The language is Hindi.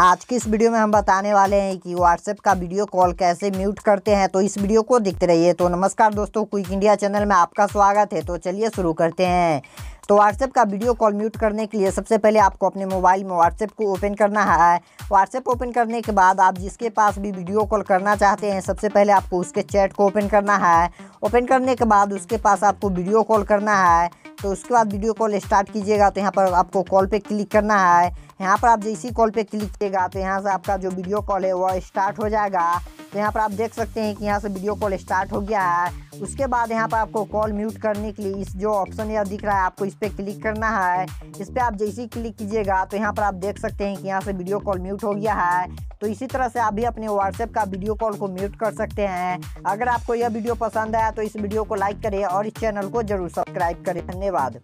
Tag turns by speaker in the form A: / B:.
A: आज की इस वीडियो में हम बताने वाले हैं कि व्हाट्सएप का वीडियो कॉल कैसे म्यूट करते हैं। तो इस वीडियो को देखते रहिए। तो नमस्कार दोस्तों, क्विक इंडिया चैनल में आपका स्वागत है। तो चलिए शुरू करते हैं। तो व्हाट्सएप का वीडियो कॉल म्यूट करने के लिए सबसे पहले आपको अपने मोबाइल में व्हाट्सएप को ओपन करना है। व्हाट्सएप ओपन करने के बाद आप जिसके पास भी वीडियो कॉल करना चाहते हैं, सबसे पहले आपको उसके चैट को ओपन करना है। ओपन करने के बाद उसके पास आपको वीडियो कॉल करना है। तो उसके बाद वीडियो कॉल स्टार्ट कीजिएगा तो यहाँ पर आपको कॉल पे क्लिक करना है। यहाँ पर आप जैसी कॉल पे क्लिक कीजिएगा तो यहाँ से आपका जो वीडियो कॉल है वह स्टार्ट हो जाएगा। तो यहाँ पर आप देख सकते हैं कि यहाँ से वीडियो कॉल स्टार्ट हो गया है। उसके बाद यहाँ पर आपको कॉल म्यूट करने के लिए इस जो ऑप्शन यहाँ दिख रहा है, आपको इस पर क्लिक करना है। इस पर आप जैसे ही क्लिक कीजिएगा तो यहाँ पर आप देख सकते हैं कि यहाँ से वीडियो कॉल म्यूट हो गया है। तो इसी तरह से आप भी अपने व्हाट्सएप का वीडियो कॉल को म्यूट कर सकते हैं। अगर आपको यह वीडियो पसंद आया तो इस वीडियो को लाइक करें और इस चैनल को ज़रूर सब्सक्राइब करें। धन्यवाद।